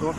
多。